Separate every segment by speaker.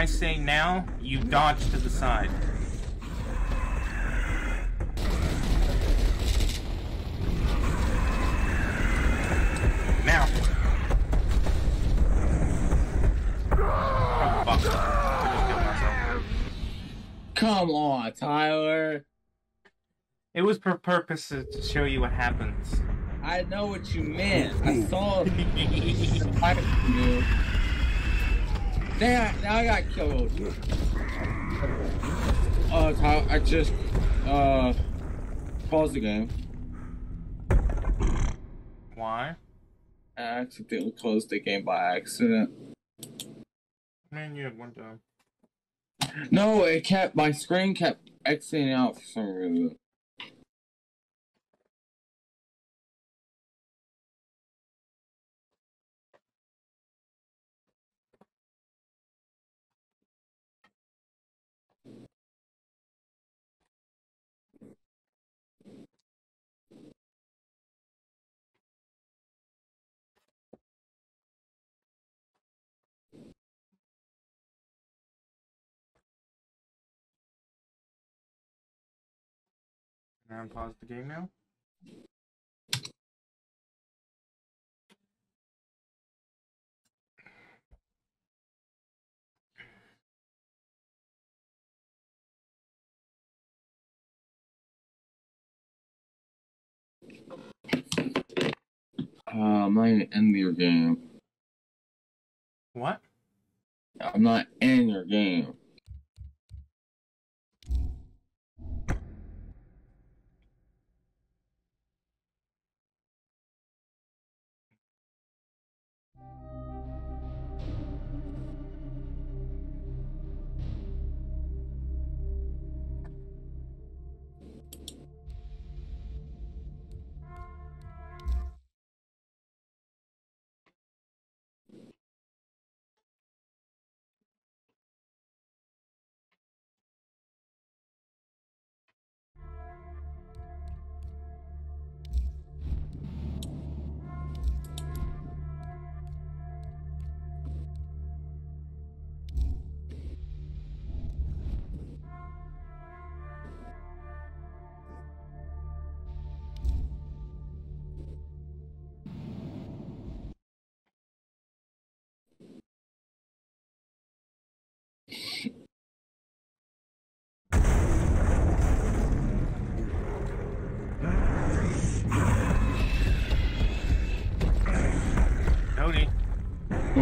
Speaker 1: I say now, you dodge to the side. Now. Oh, fuck. I just killed myself.
Speaker 2: Come on, Tyler.
Speaker 1: It was for purposes to show you what happens.
Speaker 2: I know what you meant. I saw I. Now I got killed. Uh, Tyler, I just uh paused the game.
Speaker 1: Why?
Speaker 2: I accidentally closed the game by accident.
Speaker 1: Man, you had one job.
Speaker 2: No, it kept my screen kept exiting out for some reason.
Speaker 1: Can I pause the game now?
Speaker 2: Uh, I'm not even in your game.
Speaker 1: What?
Speaker 2: I'm not in your game.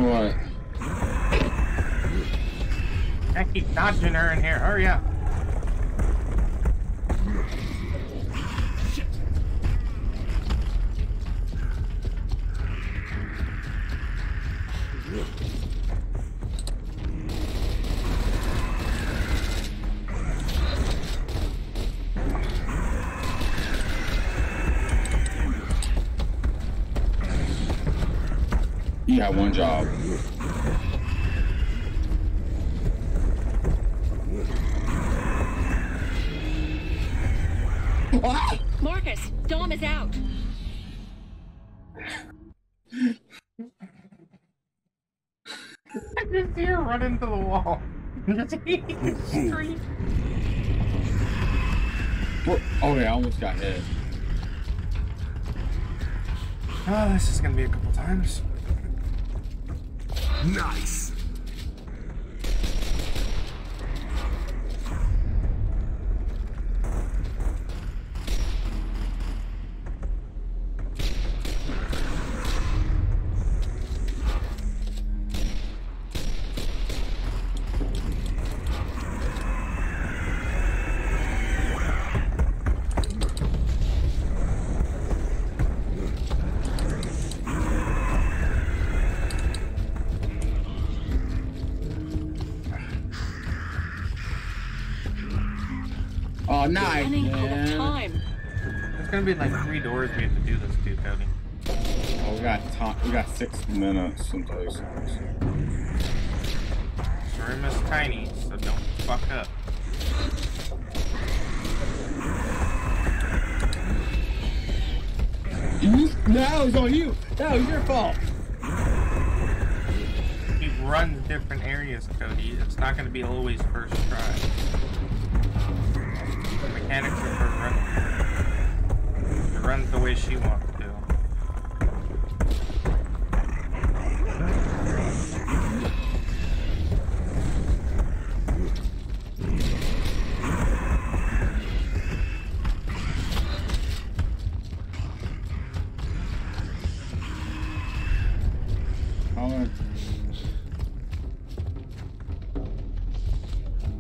Speaker 2: What?
Speaker 1: I keep dodging her in here. Hurry up.
Speaker 2: You got one job.
Speaker 1: Street.
Speaker 2: What? Oh yeah, I almost got hit.
Speaker 1: Oh, this is gonna be a couple times.
Speaker 3: Nice.
Speaker 1: There's gonna be like three doors we have to do this to, Cody.
Speaker 2: Oh, we got time. We got six minutes until he starts.
Speaker 1: This room is tiny, so don't fuck up.
Speaker 2: You? No, it's on you. No, it's your fault.
Speaker 1: Keep run different areas, Cody. It's not going to be always first try. The mechanics of her running. It runs the way she wants to.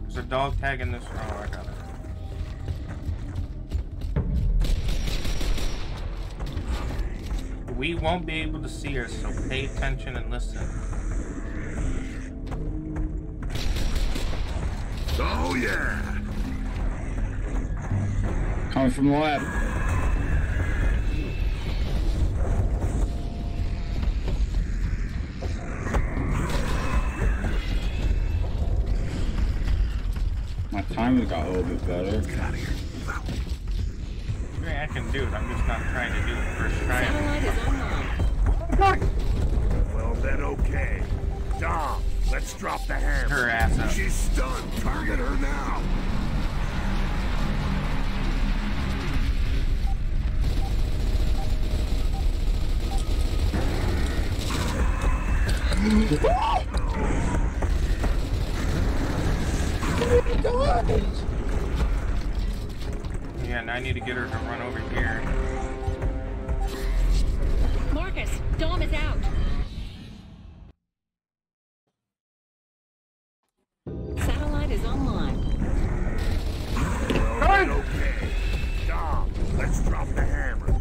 Speaker 1: There's a dog tag in this. Oh, I got it. We won't be able to see her, so pay attention and listen.
Speaker 3: Oh yeah.
Speaker 2: Coming from the lab. My timing got a little bit better.
Speaker 3: Get out of here. Move out.
Speaker 1: I mean, I can do it. I'm just not trying to do it first try.
Speaker 4: Satellite is online.
Speaker 3: Well then, okay. Dom, let's drop the hammer.
Speaker 1: Her ass up.
Speaker 3: She's stunned. Target her now.
Speaker 1: Yeah, and I need to get her to run over here.
Speaker 4: Marcus, Dom is out. Satellite is online.
Speaker 3: Well then, okay. Dom, let's drop the hammer.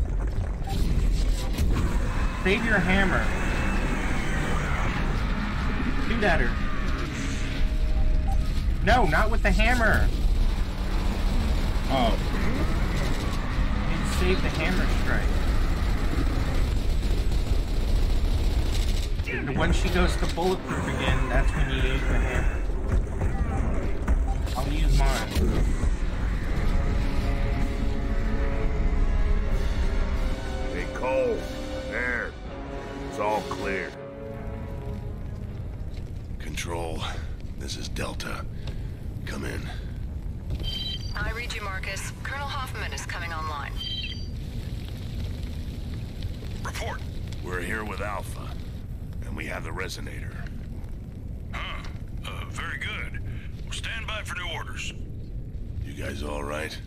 Speaker 1: Save your hammer. Shoot at her. No, not with the hammer.
Speaker 2: Oh,
Speaker 1: You need to save the hammer strike. And when she goes to bulletproof again, that's when you use the hammer. I'll use mine.
Speaker 3: Hey, Cole. There. It's all clear.
Speaker 5: Control, this is Delta. Come in.
Speaker 6: I read you, Marcus. Colonel Hoffman is coming online.
Speaker 5: Report.
Speaker 3: We're here with Alpha, and we have the resonator.
Speaker 5: Huh. Uh, very good. Well, stand by for new orders. You guys all right?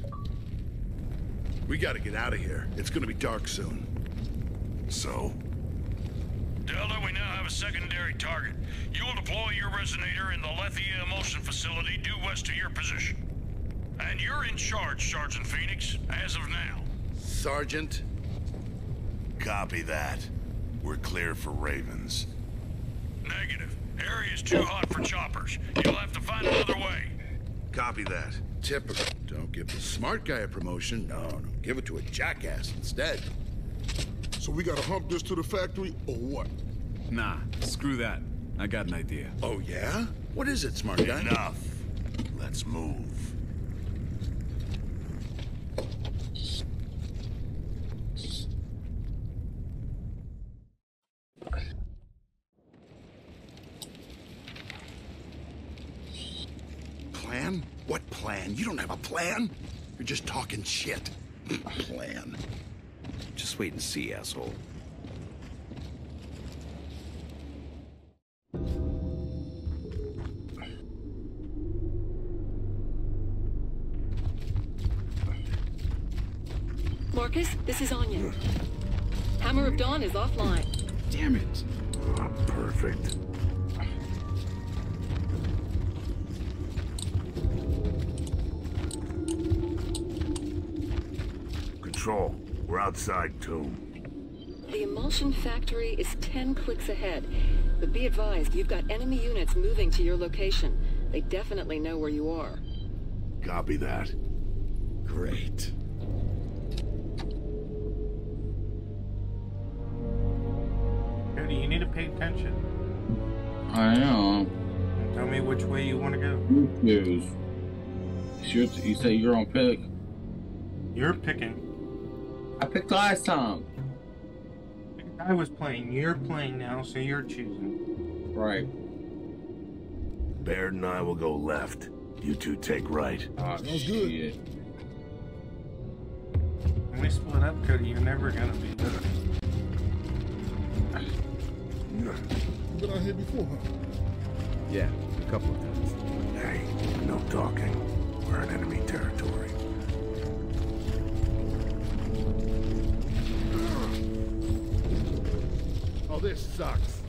Speaker 3: We gotta get out of here. It's gonna be dark soon. So?
Speaker 5: Delta, we now have a secondary target. You will deploy your resonator in the Lethia Imulsion Facility due west of your position. And you're in charge, Sergeant Phoenix, as of now.
Speaker 3: Sergeant?
Speaker 5: Copy that. We're clear for Ravens. Negative. Area's too hot for choppers. You'll have to find another way.
Speaker 3: Copy that. Typical. Don't give the smart guy a promotion. No, no. Give it to a jackass instead.
Speaker 7: So we gotta hump this to the factory, or what?
Speaker 8: Nah, screw that. I got an idea.
Speaker 3: Oh, yeah? What is it, smart guy?
Speaker 5: Enough. Let's move.
Speaker 3: Plan? What plan? You don't have a plan? You're just talking shit. plan.
Speaker 9: Just wait and see, asshole.
Speaker 4: Marcus, this is Anya. Hammer of Dawn is offline.
Speaker 2: damn it.
Speaker 3: Ah, perfect. Control, we're outside Tomb.
Speaker 4: The imulsion factory is 10 clicks ahead. But be advised, you've got enemy units moving to your location. They definitely know where you are.
Speaker 3: Copy that.
Speaker 7: Great.
Speaker 1: Cody, you need to pay attention.
Speaker 2: I know.
Speaker 1: And tell me which way you want to go.
Speaker 2: You choose. You say you're on pick.
Speaker 1: You're picking.
Speaker 2: I picked last time.
Speaker 1: I was playing. You're playing now, so you're choosing.
Speaker 2: Right.
Speaker 9: Baird and I will go left. You two take right.
Speaker 2: Oh,
Speaker 10: Sounds good.
Speaker 1: When we split up, Cody, you're never gonna be good.
Speaker 10: You've been out here before, huh?
Speaker 8: Yeah, a couple of times.
Speaker 9: Hey, no talking. We're in enemy territory.
Speaker 10: This sucks.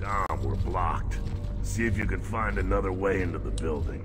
Speaker 9: Dom, we're blocked. See if you can find another way into the building.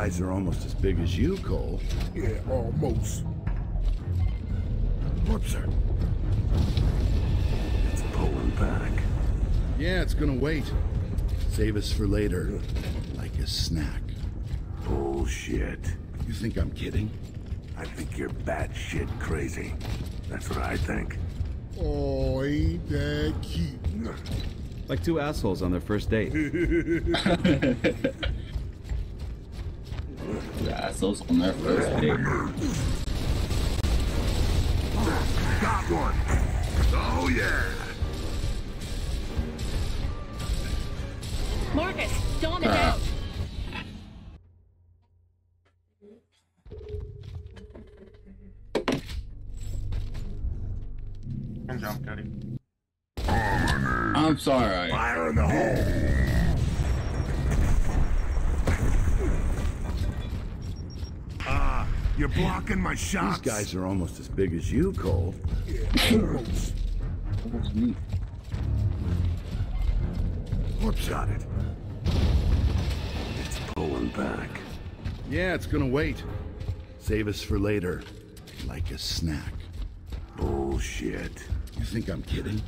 Speaker 3: Guys are almost as big as you, Cole.
Speaker 10: Yeah, almost.
Speaker 3: Whoopser.
Speaker 9: It's pulling back.
Speaker 3: Yeah, it's gonna wait. Save us for later. Like a snack.
Speaker 9: Bullshit.
Speaker 3: You think I'm kidding?
Speaker 9: I think you're batshit crazy. That's what I think.
Speaker 10: Oh, ain't that cute.
Speaker 8: Like two assholes on their first date.
Speaker 2: The assholes on their first date.
Speaker 9: Got one. Oh yeah.
Speaker 4: Marcus, Dom is
Speaker 2: Crap.
Speaker 4: out.
Speaker 1: Good job, Cody.
Speaker 2: I'm sorry.
Speaker 9: You're blocking my
Speaker 3: These
Speaker 9: shots.
Speaker 3: guys are almost as big as you, Cole.
Speaker 10: Almost.
Speaker 2: What's neat?
Speaker 9: Whoops, got it. It's pulling back.
Speaker 3: Yeah, it's gonna wait. Save us for later. Like a snack.
Speaker 9: Bullshit.
Speaker 3: You think I'm kidding?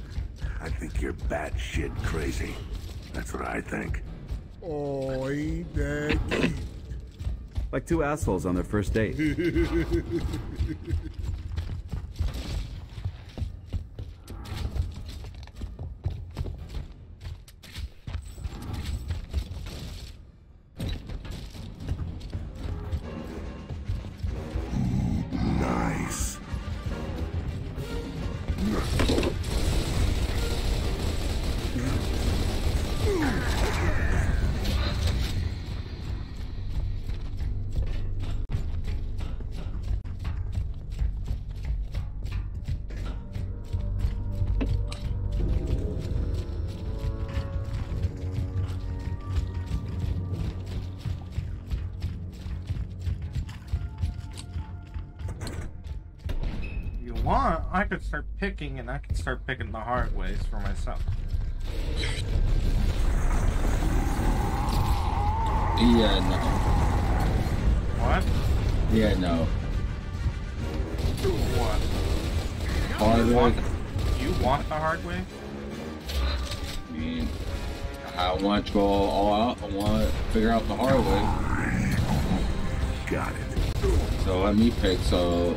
Speaker 9: I think you're batshit crazy. That's what I think.
Speaker 10: Oh, ain't that cute.
Speaker 8: Like two assholes on their first date.
Speaker 1: start picking, and I can start picking the hard ways for myself.
Speaker 2: Yeah, no.
Speaker 1: What?
Speaker 2: Yeah, no.
Speaker 1: What?
Speaker 2: Hard
Speaker 1: You
Speaker 2: way.
Speaker 1: want, you want the hard way?
Speaker 2: I mean, I want to go all out. I want to figure out the hard way.
Speaker 9: Got it.
Speaker 2: So let me pick. So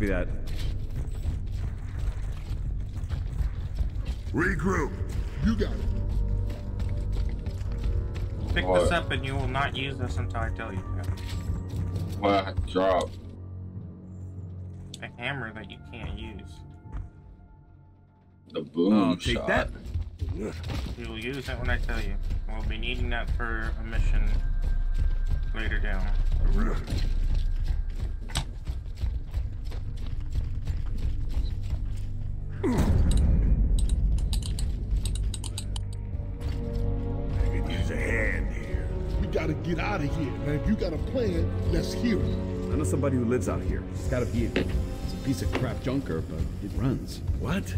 Speaker 8: Copy that.
Speaker 9: Regroup.
Speaker 10: You got it.
Speaker 1: Pick
Speaker 2: What?
Speaker 1: this up and you will not use this until I tell you to.
Speaker 2: What I have to drop?
Speaker 1: A hammer that you can't use.
Speaker 2: The boom
Speaker 8: Oh, take
Speaker 2: shot.
Speaker 8: that.
Speaker 1: You will use it when I tell you. We'll be needing that for a mission later down the road.
Speaker 7: I could use a hand here. We gotta get out of here. Now, if you got a plan, let's hear it.
Speaker 8: I know somebody who lives out here. It's got a vehicle. It's a piece of crap junker, but it runs.
Speaker 9: What?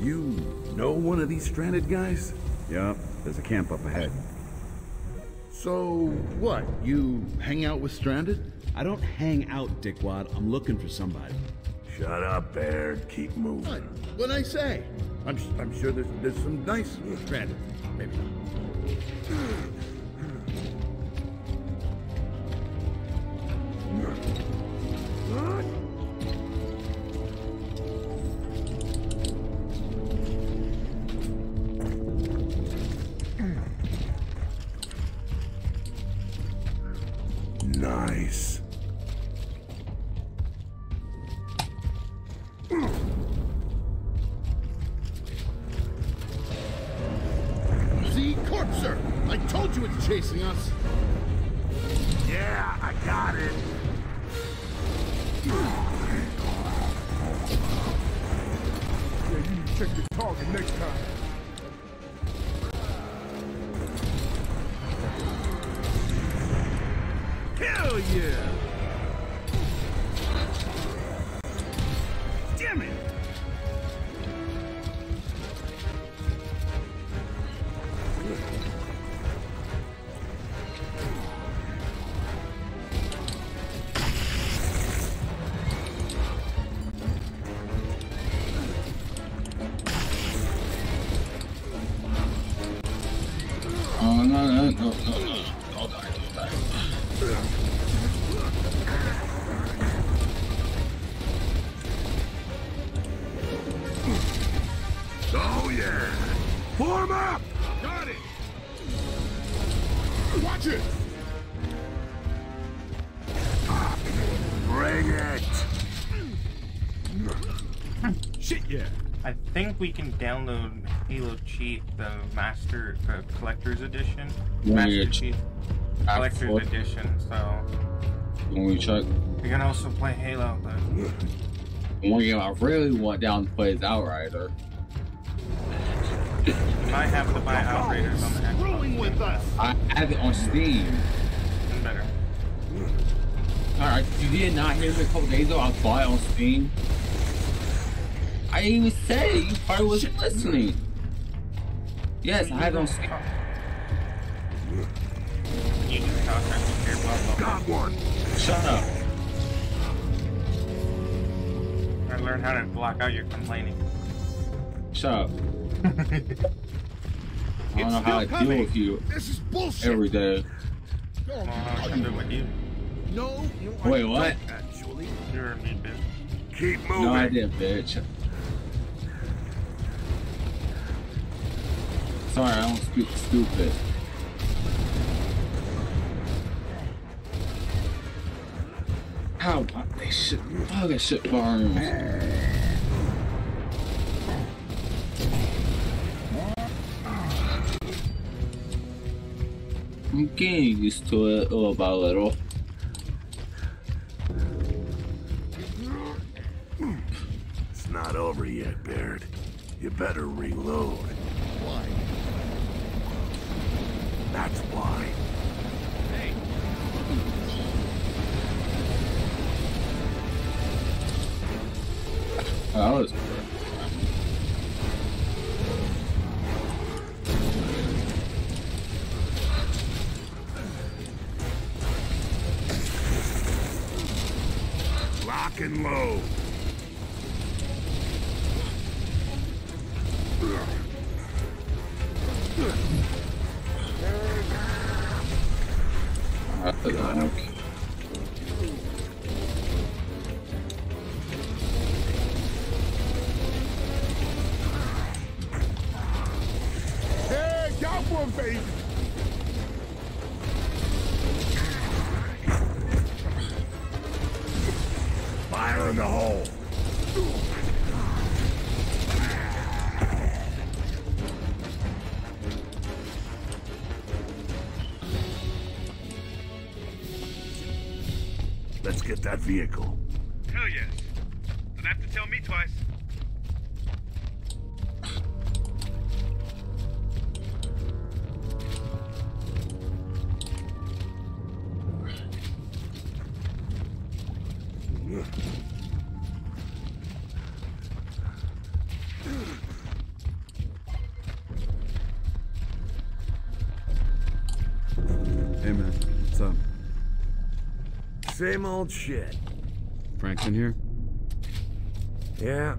Speaker 9: You know one of these stranded guys?
Speaker 8: Yup, there's a camp up ahead.
Speaker 3: So, what? You hang out with Stranded?
Speaker 8: I don't hang out, dickwad. I'm looking for somebody.
Speaker 11: Shut up, Baird. Keep
Speaker 3: What?
Speaker 11: moving.
Speaker 3: What'd I say? I'm, I'm sure there's, there's some nice Stranded. Maybe not.
Speaker 7: Check your target next time.
Speaker 1: Download Halo Cheat, the Master uh, Collector's Edition.
Speaker 2: Yeah,
Speaker 1: Master
Speaker 2: yeah,
Speaker 1: Chief
Speaker 2: I
Speaker 1: Collector's
Speaker 2: thought-
Speaker 1: Edition. So
Speaker 2: When we check,
Speaker 1: we can also play Halo, but
Speaker 2: one game I really want down to play is Outrider.
Speaker 1: you might have to buy Outriders on the Xbox.
Speaker 3: Screwing with us!
Speaker 2: I have it on Steam.
Speaker 1: Even better.
Speaker 2: Alright, you did not hear me a couple days ago. I bought it on Steam. I didn't even say you probably wasn't listening. Yes, I have it on
Speaker 1: You just contact me here, blah blah blah.
Speaker 11: Got one.
Speaker 2: Shut up.
Speaker 1: I learned how to block out your complaining.
Speaker 2: Shut up. I don't know how I deal with you
Speaker 3: This is bullshit!
Speaker 2: every day.
Speaker 3: No,
Speaker 1: Well, I'll come do with you.
Speaker 3: no, no, I
Speaker 2: Wait, what?
Speaker 3: Actually.
Speaker 1: You're a meat bitch.
Speaker 11: Keep moving.
Speaker 2: No, I didn't, bitch. Sorry, I don't speak stupid. Ow, they shit. Oh, that shit burns. I'm getting used to it little by little.
Speaker 11: It's not over yet, Baird. You better reload.
Speaker 3: Why?
Speaker 11: That's why.
Speaker 7: Hey.
Speaker 11: That was That vehicle.
Speaker 12: Hell yes. Don't have to tell me twice.
Speaker 8: Hey man, what's up?
Speaker 11: Same old shit.
Speaker 8: Frank's in here?
Speaker 11: Yeah,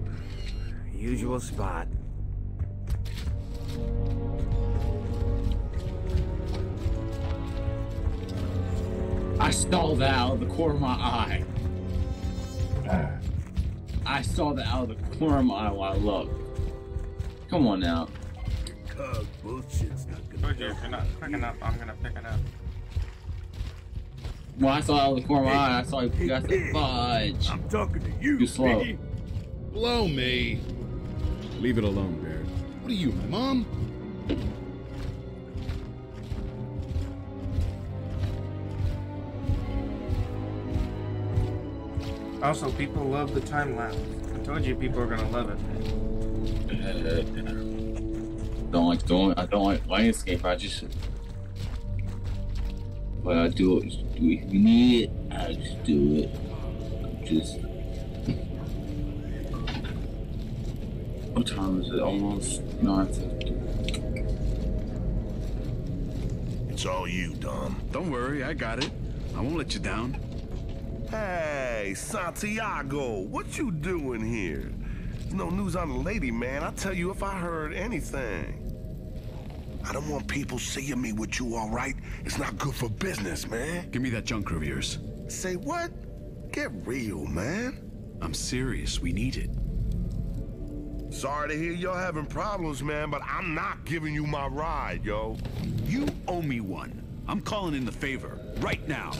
Speaker 11: usual spot.
Speaker 2: I saw that out of the corner of my eye. I saw that out of the corner of my eye while I looked. Come on now.
Speaker 11: Cug bullshit's not
Speaker 1: Told you if you're not picking up, I'm gonna pick it up.
Speaker 2: When I saw it out of the corner of my eye, I saw you guys said fudge.
Speaker 11: I'm talking to you,
Speaker 2: You slow.
Speaker 11: Biggie.
Speaker 7: Blow me.
Speaker 8: Leave it alone, Baird.
Speaker 7: What are you, my mom?
Speaker 1: Also, people love the time lapse. I told you people are gonna love it.
Speaker 2: Uh, don't like doing. I don't like landscape. I just. But I do it. Do it. If you need it, I just do it. Just. What time is it? Almost nine fifty.
Speaker 11: It's all you, Dom.
Speaker 3: Don't worry, I got it. I won't let you down.
Speaker 11: Hey, Santiago, what you doing here? There's no news on the lady, man. I'll tell you if I heard anything. I don't want people seeing me with you, all right? It's not good for business, man.
Speaker 3: Give me that junker of yours.
Speaker 11: Say what? Get real, man.
Speaker 3: I'm serious. We need it.
Speaker 11: Sorry to hear y'all having problems, man, but I'm not giving you my ride, yo.
Speaker 3: You owe me one. I'm calling in the favor. Right now.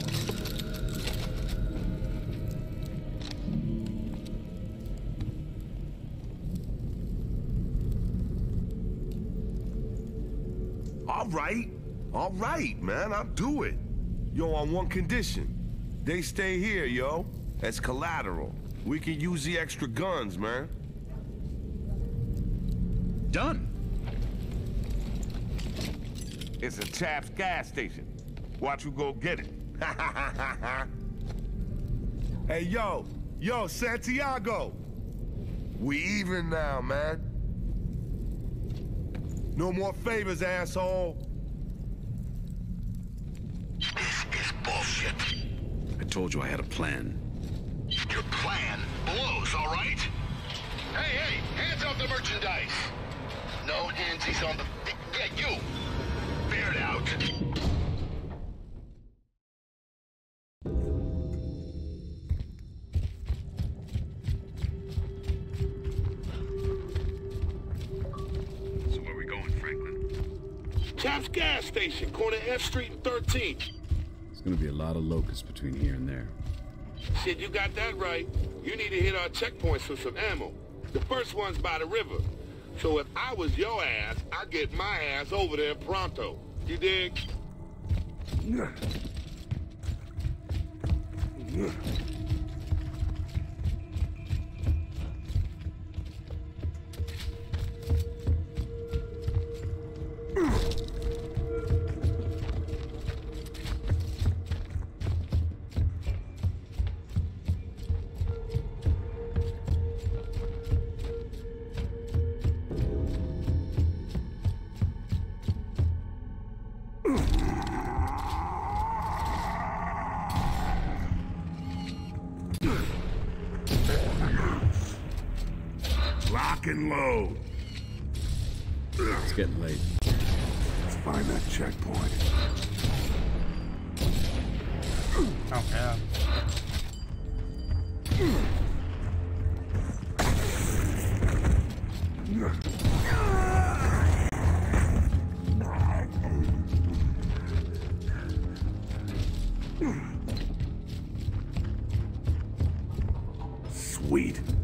Speaker 11: All right. All right, man. I'll do it. Yo, on one condition. They stay here, yo. As collateral. We can use the extra guns, man.
Speaker 3: Done.
Speaker 11: It's a Chaps gas station. Watch who go get it. hey, yo. Yo, Santiago. We even now, man. No more favors, asshole.
Speaker 5: This is bullshit.
Speaker 3: I told you I had a plan.
Speaker 5: Your plan blows, all right? Hey, hey, hands off the merchandise. No handsies on the... Yeah, you. Bear it out.
Speaker 7: Chaps gas station, corner F Street and 13.
Speaker 8: It's gonna be a lot of locusts between here and there.
Speaker 7: Shit, you got that right. You need to hit our checkpoints for some ammo. The first one's by the river. So if I was your ass, I'd get my ass over there pronto. You dig?
Speaker 9: Sweet.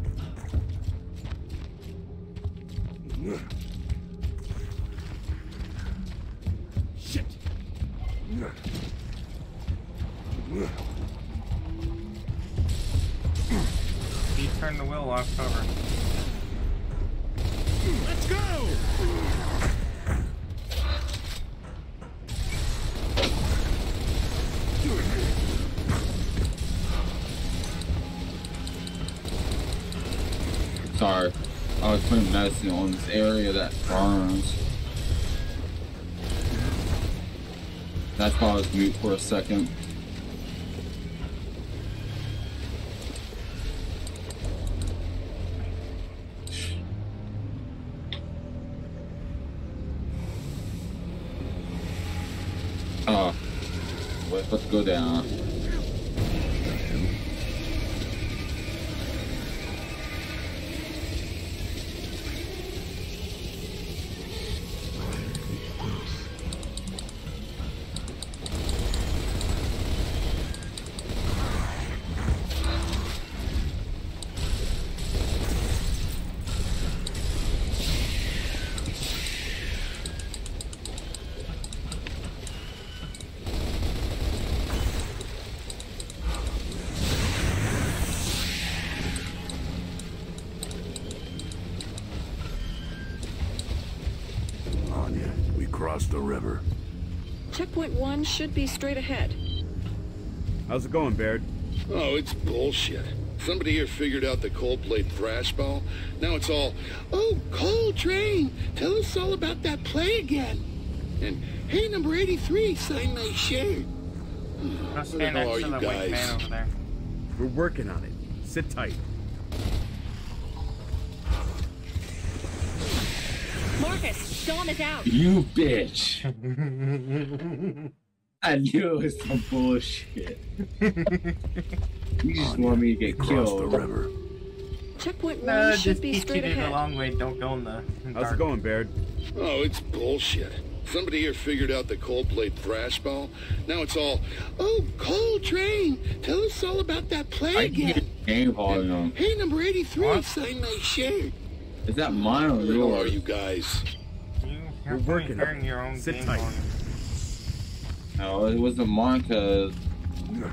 Speaker 2: I putting medicine on this area that burns. That caused mute for a second.
Speaker 4: Checkpoint 1 should be straight ahead.
Speaker 8: How's it going, Baird?
Speaker 3: Oh, it's bullshit. Somebody here figured out the cold-played thrash ball. Now it's all, oh, Cole Train, tell us all about that play again. And, hey, number 83, sign my shirt.
Speaker 1: I'll
Speaker 3: Where the
Speaker 1: stand
Speaker 3: hell
Speaker 1: next
Speaker 3: are you guys?
Speaker 1: man over there.
Speaker 8: We're working on it. Sit tight.
Speaker 13: Marcus, out.
Speaker 2: You bitch! I knew it was some bullshit. you just want me to get
Speaker 9: Crossed the
Speaker 2: killed.
Speaker 9: river.
Speaker 4: Checkpoint 1
Speaker 1: No,
Speaker 4: should
Speaker 1: just
Speaker 4: be
Speaker 1: keep
Speaker 4: straight
Speaker 1: it a long way. Don't go in the
Speaker 8: How's
Speaker 1: dark.
Speaker 8: it going, Baird?
Speaker 3: Oh, it's bullshit. Somebody here figured out the cold-played thrash ball. Now it's all, oh, Cole Train, tell us all about that play
Speaker 2: I
Speaker 3: again.
Speaker 2: game volume.
Speaker 3: Hey, number 83,
Speaker 1: What?
Speaker 3: sign my shirt.
Speaker 2: Is that mine or
Speaker 3: Where the hell are
Speaker 2: yours?
Speaker 3: you guys?
Speaker 1: You,
Speaker 8: We're
Speaker 1: you're
Speaker 8: working on
Speaker 1: your own
Speaker 8: Sit
Speaker 1: game
Speaker 8: tight.
Speaker 1: volume.
Speaker 2: No, it wasn't mine because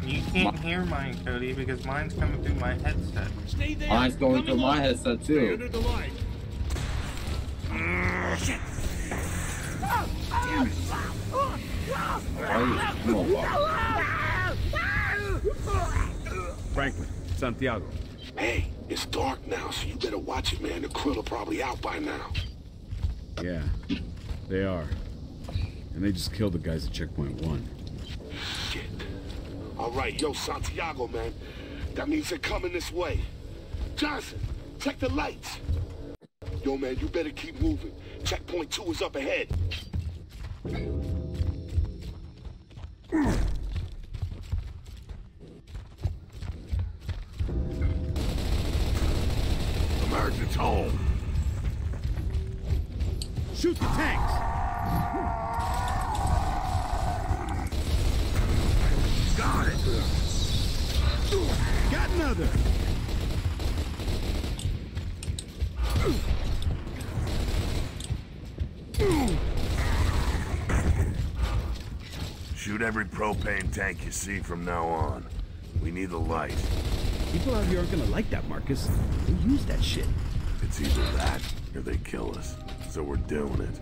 Speaker 1: You can't hear mine, Cody, because mine's coming through my headset.
Speaker 8: Stay there.
Speaker 2: mine's going
Speaker 8: Come
Speaker 2: through
Speaker 8: along.
Speaker 2: my headset too.
Speaker 8: under the light.
Speaker 2: Why you- come on, Bob.
Speaker 8: Franklin, Santiago.
Speaker 7: Hey, it's dark now, so you better watch it, man. The Kryll are probably out by now.
Speaker 8: Yeah, they are. And they just killed the guys at checkpoint one.
Speaker 7: Shit. All right, yo, Santiago, man. That means they're coming this way. Johnson, check the lights. Yo, man, you better keep moving. Checkpoint two is up ahead.
Speaker 9: Emergence home.
Speaker 8: Shoot the tanks!
Speaker 9: Got it.
Speaker 8: Got another!
Speaker 9: Shoot every propane tank you see from now on. We need the light.
Speaker 8: People out here aren't gonna like that, Marcus. They use that shit.
Speaker 9: It's either that or they kill us. So we're doing it.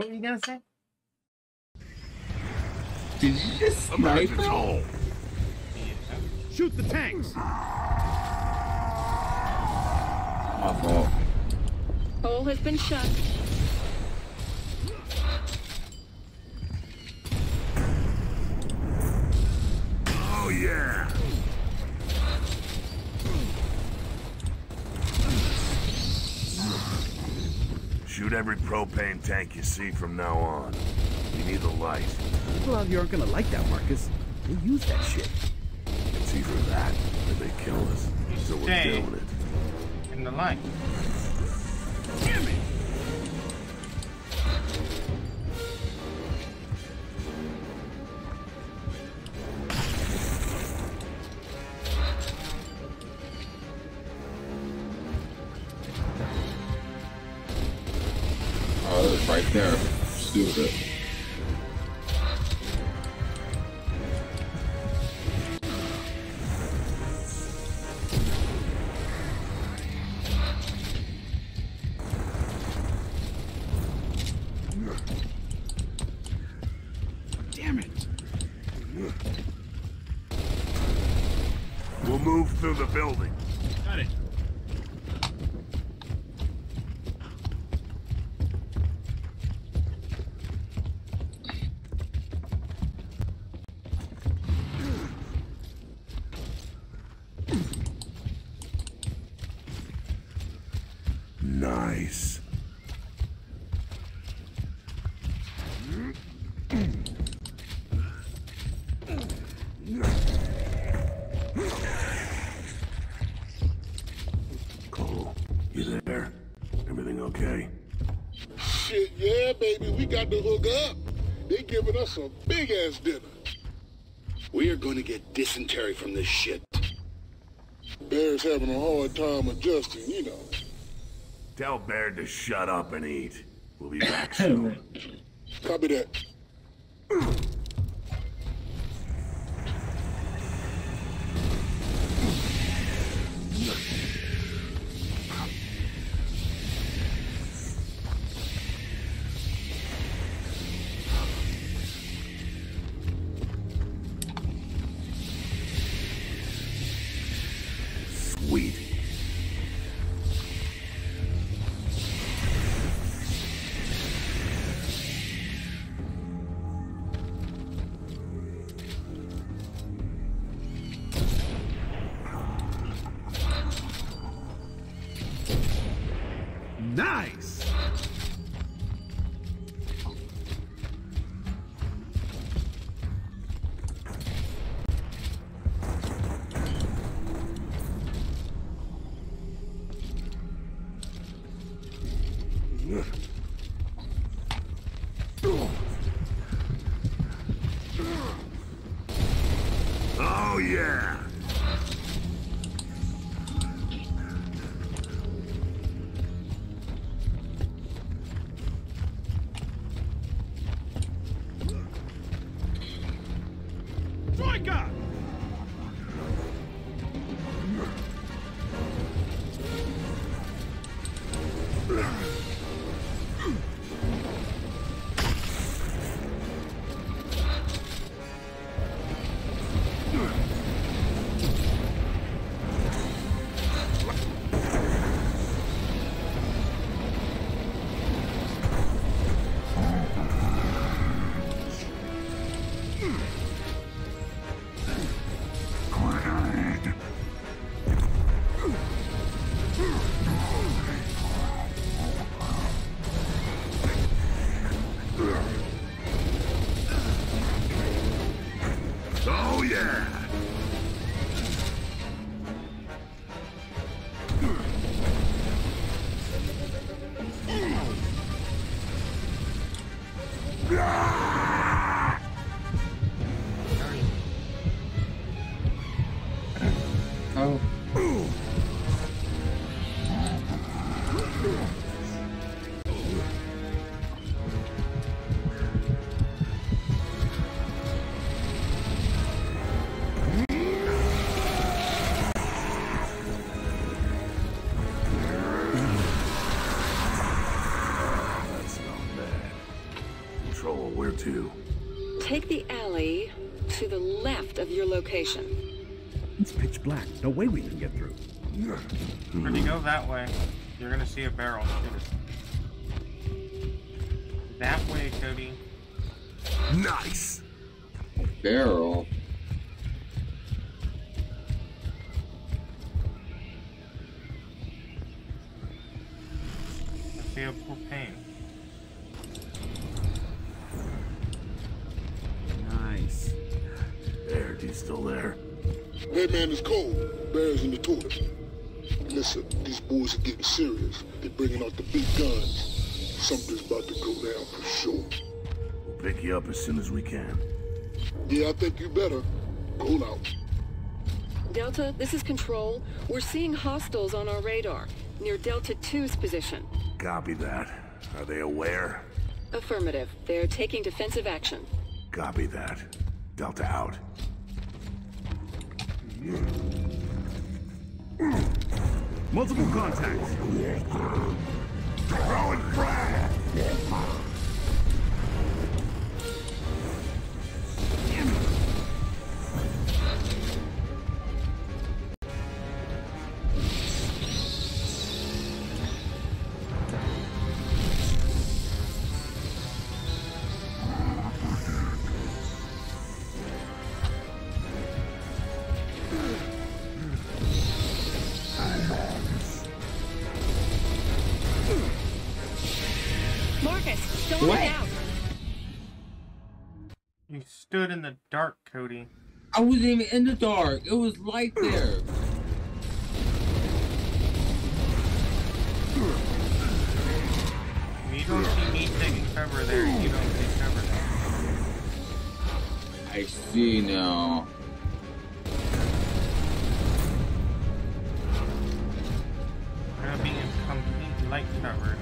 Speaker 1: What were you gonna say?
Speaker 2: Did you just snipe
Speaker 9: Emergence
Speaker 2: him?
Speaker 8: Shoot the tanks!
Speaker 2: My fault.
Speaker 4: Hole has been shut.
Speaker 9: Oh, every propane tank you see from now on. We need the light.
Speaker 8: People out here aren't gonna like that, Marcus. They use that shit.
Speaker 9: It's either that or they kill us. So we're
Speaker 1: Stay.
Speaker 9: doing it.
Speaker 1: In the light.
Speaker 2: Oh, it's there. Stupid.
Speaker 10: Baby, we to hook up. They giving us a big-ass dinner.
Speaker 7: We are going to get dysentery from this shit.
Speaker 10: Baird's having a hard time adjusting, you know.
Speaker 9: Tell Baird to shut up and eat. We'll be back soon.
Speaker 10: Copy that.
Speaker 9: Control, where to?
Speaker 4: Take the alley to the left of your location.
Speaker 8: It's pitch black. No way we can get through.
Speaker 1: When you go that way, you're gonna see a barrel. That way, Cody.
Speaker 9: Nice.
Speaker 2: Barrel.
Speaker 1: A propane.
Speaker 7: Down for sure.
Speaker 9: We'll pick you up as soon as we can.
Speaker 7: Yeah, I think you better. Roll out.
Speaker 4: Delta, this is Control. We're seeing hostiles on our radar, near Delta 2's position.
Speaker 9: Copy that. Are they aware?
Speaker 4: Affirmative. They're taking defensive action.
Speaker 9: Copy that. Delta out.
Speaker 12: Multiple contacts.
Speaker 9: Throwing frag!
Speaker 1: Stood in the dark, Cody.
Speaker 2: I wasn't even in the dark. It was light there.
Speaker 1: You don't see me taking cover there. You don't take cover there.
Speaker 2: I see now.
Speaker 1: We're gonna be in complete light cover.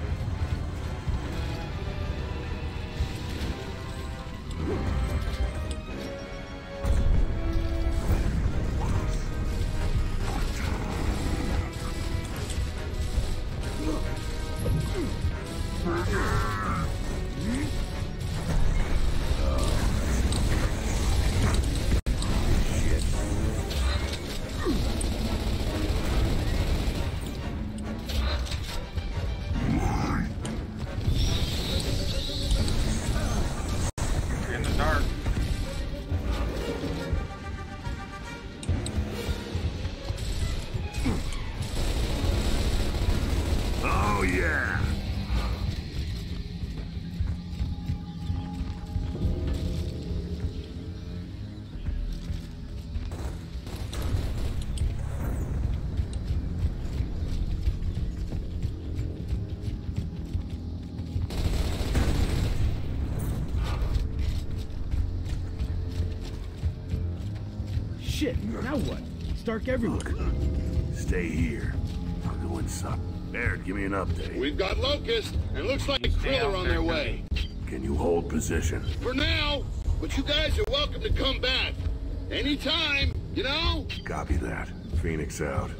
Speaker 12: Shit, now what? Stark dark everywhere.
Speaker 9: Stay here. I'll go inside. Baird, give me an update.
Speaker 3: We've got Locust, and looks like
Speaker 1: You stay
Speaker 3: Kryll
Speaker 1: out
Speaker 3: are on their way.
Speaker 9: Can you hold position?
Speaker 3: For now, but you guys are welcome to come back. Anytime, you know?
Speaker 9: Copy that. Phoenix out.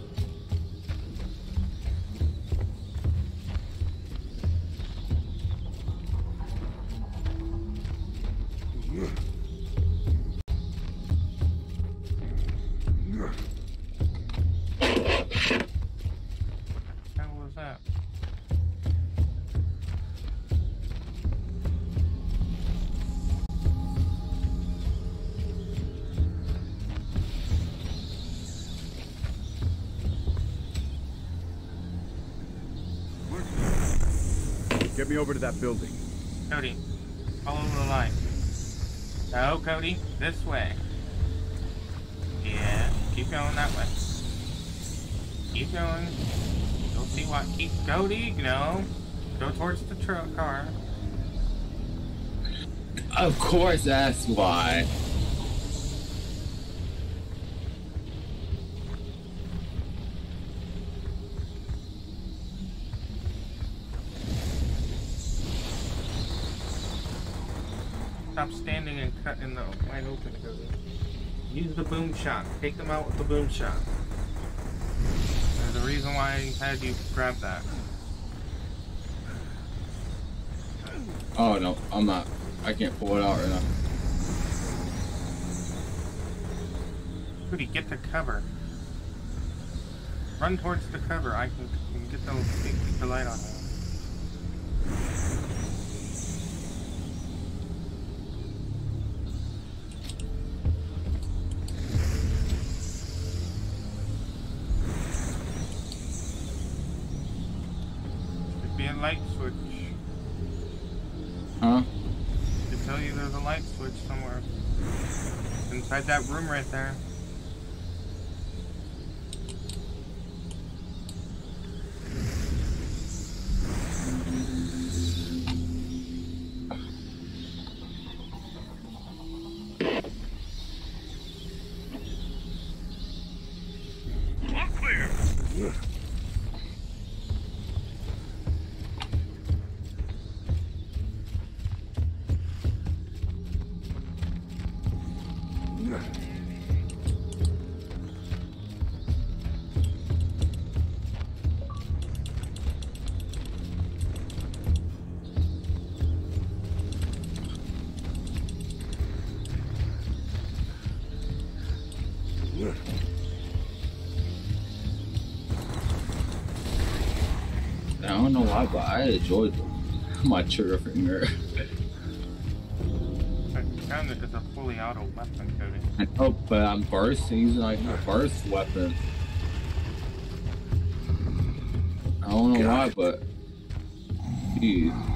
Speaker 8: Get me over to that building.
Speaker 1: Cody, follow the light. No, Cody, this way. Yeah, keep going that way. Keep going. You'll see what. Keep Cody, no. Go towards the truck car.
Speaker 2: Of course, that's why.
Speaker 1: Stop standing and cut in the wide open, Cody. Use the boom shot. Take them out with the boom shot. There's a reason why I had you grab that.
Speaker 2: Oh no, I'm not. I can't pull it out right now.
Speaker 1: Cody, get the cover. Run towards the cover. I can, can get keep the light on. Should that room right there.
Speaker 2: Don't know why, but I enjoyed my trigger finger.
Speaker 1: Kind of is a fully auto weapon, Cody.
Speaker 2: I know, but I'm bursting using like a burst weapon. I don't know why, but Jeez.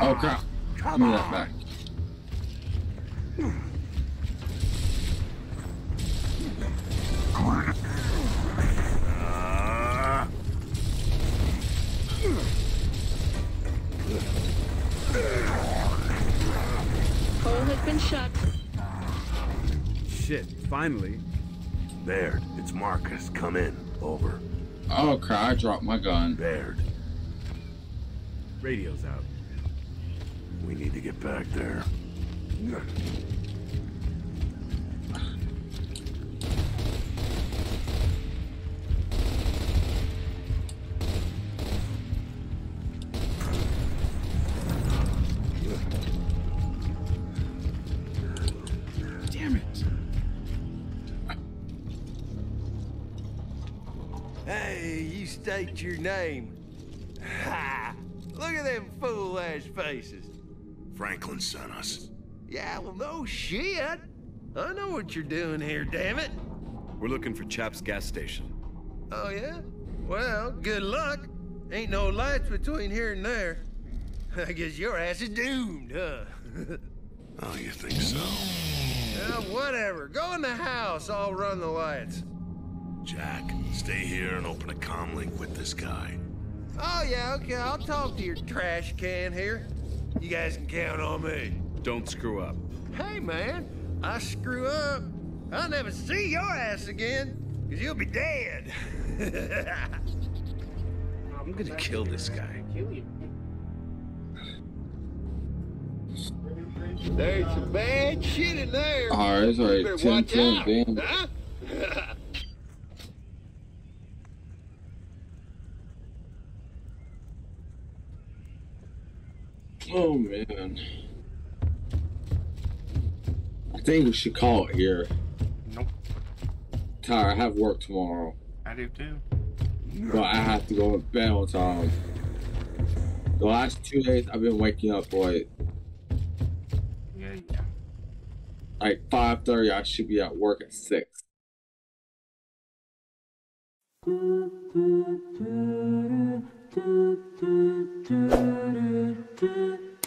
Speaker 2: Oh crap! Give me that back.
Speaker 4: Hole has been shut.
Speaker 8: Shit, finally.
Speaker 9: Baird, it's Marcus. Come in. Over.
Speaker 2: Oh crap! I dropped my gun.
Speaker 9: Baird,
Speaker 8: Radio's out.
Speaker 9: we need to get back there.
Speaker 8: Damn it.
Speaker 14: Hey, you state your name.
Speaker 9: Franklin sent us.
Speaker 14: Yeah, well, no shit. I know what you're doing here, damn it.
Speaker 8: We're looking for Chap's gas station.
Speaker 14: Oh, yeah? Well, good luck. Ain't no lights between here and there. I guess your ass is doomed, huh?
Speaker 9: Oh, you think so?
Speaker 14: yeah, whatever. Go in the house. I'll run the lights.
Speaker 9: Jack, stay here and open a comm link with this guy.
Speaker 14: Oh, yeah, okay. I'll talk to your trash can here. You guys can count on me.
Speaker 8: Don't screw up.
Speaker 14: Hey, man, I screw up. I'll never see your ass again, because you'll be dead.
Speaker 8: I'm gonna kill this guy.
Speaker 14: There's some bad shit in there.
Speaker 2: Alright, it's alright.
Speaker 14: You better
Speaker 2: 10
Speaker 14: watch
Speaker 2: 10,
Speaker 14: out, huh?
Speaker 2: Oh man. I think we should call it here.
Speaker 1: Nope.
Speaker 2: Tyler, I have work tomorrow.
Speaker 1: I do too.
Speaker 2: But I have to go to bed on time. The last two days I've been waking up late.
Speaker 1: Yeah, yeah.
Speaker 2: Like 5.30, I should be at work at 6.
Speaker 15: do do do do do do